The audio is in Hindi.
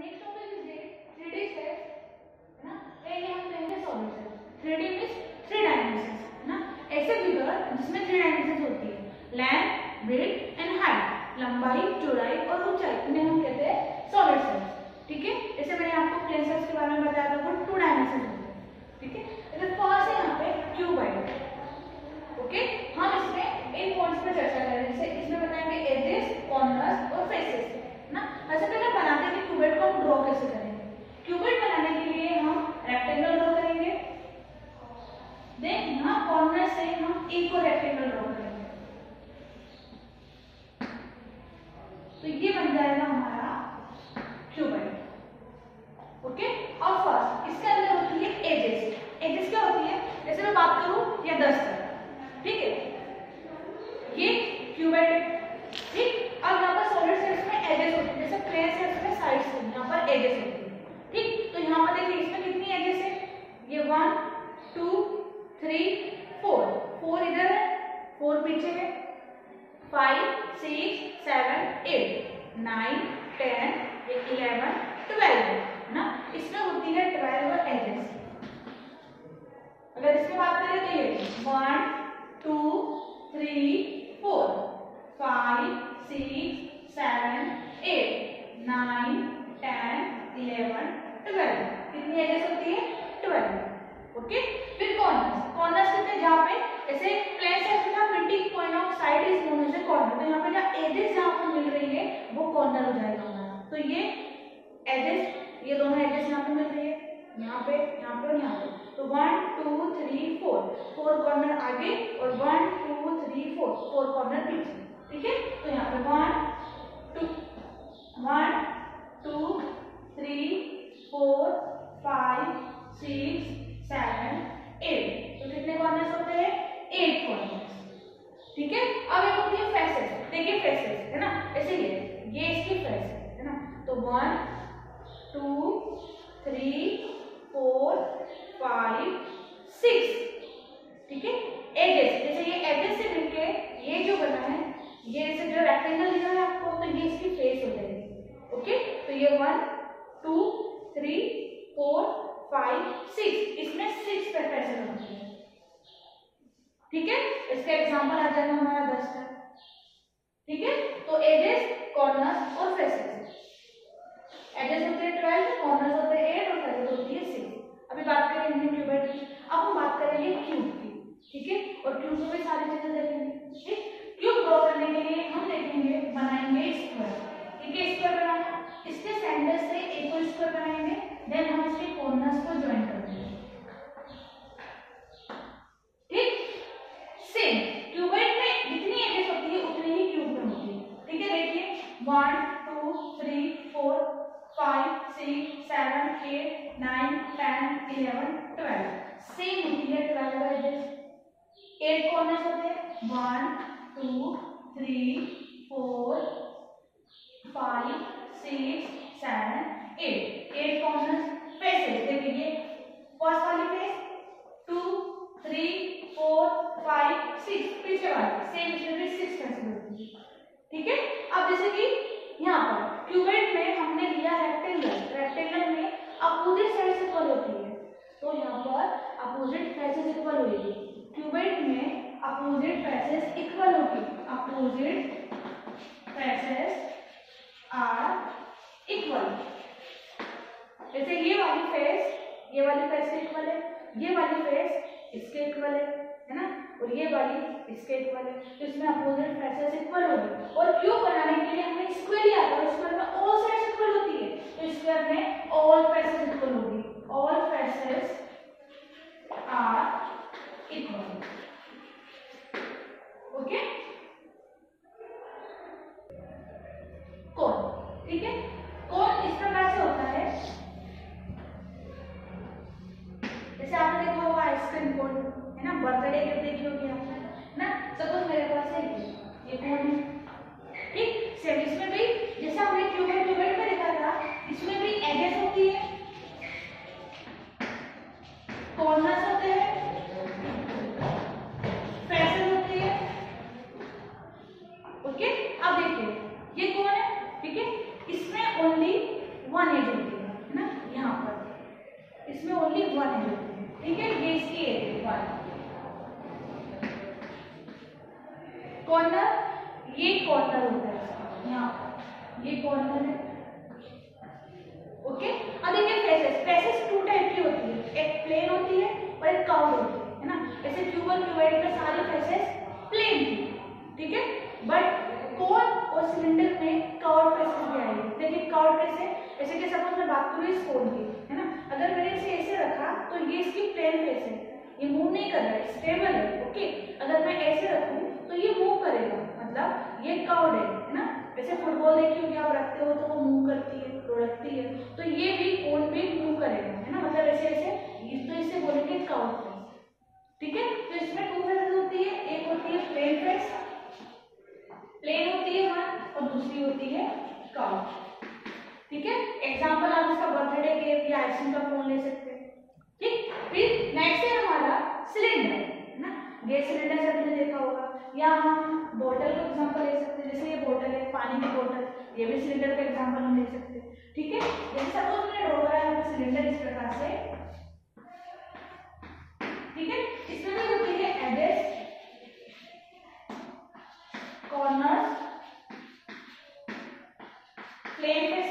Next topic is three D set है ना? पहले हम कहेंगे solid set three D means three dimension ना? ऐसे फिगर जिसमें थ्री डायमेंशन होती है लेंथ ब्रेथ एंड हाइट लंबाई, चौड़ाई और ऊंचाई इन्हें हम कहते हैं सॉलिड सेट ठीक है? जैसे मैंने आपको प्लेन सेट्स के बारे में बताया था, वो टू डायमेंशन होते हैं. ठीक है? फ़र्स्ट है यहाँ पे क्यूबाइड ओके हम इसमें इन पॉइंट्स पर चर्चा करेंगे जैसे इसमें बताएँगे एजेस कॉर्नर्स और फेसेस ना सबसे पहले बनाते हैं क्यूबिट को हम ड्रॉ कैसे करेंगे क्यूबिट बनाने के लिए हम रेक्टेंगल ड्रॉ करेंगे देन यहाँ कॉर्नर से हम एक और रेक्टेंगल ड्रॉ करेंगे तो ये बन जाएगा हमारा क्यूबिट ओके और फ़र्स्ट इसके अंदर होती है एजेस एजेस क्या होती है जैसे मैं बात करूँ या दस तक ठीक है ये क्यूबिट ठीक अब यहाँ पर सॉलिड सेट्स में एजेस होती है जैसे प्लेन सेट्स में साइड्स होती है यहाँ पर एजेस होती है ठीक तो यहाँ पर देखिए इसमें कितनी एजेस है ये one two three four four इधर है फोर पीछे है five six seven eight nine ten eleven twelve ना? इसमें होती है ट्वेल्व एजेस अगर इसमें बात करें तो ये one two three four five six seven eight nine ten eleven twelve कितनी एजेस होती है? ट्वेल्व ओके फिर कॉर्नर्स कॉर्नर्स कितने जहाँ पे? ऐसे प्लेन सेक्शन का meeting point of side is known as corner तो यहाँ पे जो एजेस जहाँ पर मिल रही है वो कॉर्नर हो जाएगा हमारा तो ये एजेस ये दोनों एजेस यहाँ पे मिल रही है। यहाँ पे यहाँ पे और यहाँ पे। तो one two three four four corner आगे और one two three four four corner पीछे। ठीक है? तो यहाँ पे one two one two three four five six seven eight तो कितने कॉर्नर्स होते हैं एट कॉर्नर्स ठीक है अब एक होती है फेसेस देखिए फेसेस है ना ऐसे ये ये इसकी फेस है ना तो one two three four five six ठीक है? एजेस जैसे ये एजेस से मिलके ये जो बना है, ये जैसे जो रेक्टेंगल दिया है आपको तो ये इसकी फेस हो जाएगी। ओके तो ये one two three four five six इसमें सिक्स पे फेसेस होती है। ठीक है? इसका एग्जांपल आ जाएगा हमारा दस का। ठीक है? तो एजेस कॉर्नर और फेसेस ट्वेल्व एट होती है सिक्स अभी बात करेंगे क्यूबिट की अब हम बात करेंगे क्यूब की. ठीक है? और क्यूब में सारी चीज़ें देखेंगे. ठीक? क्यूब ड्रॉ करने के लिए हम देखेंगे, बनाएँगे स्क्वायर ठीक है? स्क्वायर बनाना इसके सेंटर से एक स्क्वायर बनाएँगे देन हम इसके कॉर्नर्स को ज्वाइन कर देंगे सेम में जितनी एजेस होती है, उतनी ही क्यूब में होती है. ठीक है? देखिए one two three four five six seven eight nine ten eleven twelve same है ट्वेल्व एजेस एट कॉर्नर्स होते हैं one two three four five six seven eight eight corners faces देखिए फ़र्स्ट वाली face two three four five six पीछे वाली. सेम भी सिक्स फेसेस होती है. ठीक है? अब जैसे कि यहाँ पर क्यूबेट में हमने लिया रेक्टेंगल रेक्टेंगल में अपोजिट साइड इक्वल होती है? तो यहाँ पर अपोजिट फेसेस इक्वल होगी क्यूबेट में अपोजिट फेसेस इक्वल होगी। अपोजिट फेसेस आर इक्वल जैसे ये वाली फेस ये वाली फेस के इक्वल है, ये वाली फेस इसके इक्वल है है ना? और ये वाली इसके इक्वल है। तो इसमें अपोजिट फेसेस इक्वल होगी। और क्यूब बनाने के लिए हमें स्क्वायर लिया था स्क्वायर में ऑल साइड्स इक्वल होती है। तो स्क्वायर में ऑल फेसेस इक्वल होगी। All faces are equal okay? ठीक है? कोन इस प्रकार से होता है? जैसे आपने देखा होगा, आइसक्रीम कोन है ना? बर्थडे गिफ्ट देखी होगी आपने ना? सपोज़ मेरे पास है ये कोन है ठीक सेम इसमें भी जैसे हमने क्यूबेट क्यूबेट में देखा था इसमें भी एजेस होती है कॉर्नर्स होते हैं फेसेस होती है ओके अब देखिए ये कौन है ठीक है इसमें वन एज होती है ना? यहाँ पर। इसमें ओनली वन एज होती है। ठीक है? ये इसकी है वन कॉर्नर ये कॉर्नर होता है यहाँ पर। ये कॉर्नर है। ओके अब देखिए फेसेस फेसेस टू टाइप की होती है। एक प्लेन होती है और एक काउड होती है है ना? ऐसे क्यूबल क्यूबाइड में सारी फेसेस प्लेन थी ठीक है बट कोन और सिलेंडर में काउड फेसेस भी आएँगे देखिए काउड कैसे ऐसे कि सपोज़ मैं बात करूँ इस कोन की है ना अगर मैंने इसे ऐसे रखा तो ये इसकी प्लेन फेस है ये मूव नहीं कर रहा है स्टेबल है ओके अगर मैं ऐसे रखूँ तो ये मूव करेगा। मतलब ये काउड है है ना? जैसे फुटबॉल देखी होगी आप रखते हो तो वो मूव करती है लुढ़कती है। तो ये भी कोन भी मूव करेगा, है ना? मतलब ऐसे ऐसे इस तो इसे बोलेंगे काउड फेस ठीक है? तो इसमें टू फेसेस होती है, एक होती है प्लेन फेस प्लेन होती है वन और दूसरी होती है काउड ठीक है? एग्ज़ाम्पल आप इसका बर्थडे केक या आइसक्रीम का फ़ोन ले सकते हैं। ठीक? फिर नेक्स्ट है सिलेंडर है ना? गैस सिलेंडर से आपने देखा होगा। या हम बोतल का एग्जांपल ले सकते हैं, जैसे ये बोतल है, पानी की बोतल ये भी सिलेंडर का एग्जांपल हम ले सकते हैं, ठीक है? जैसे सपोज़ मैंने ड्रॉ करा है सिलेंडर इस प्रकार से, ठीक है? इसमें भी होती है एजेस कॉर्नर्स प्लेन फेसेस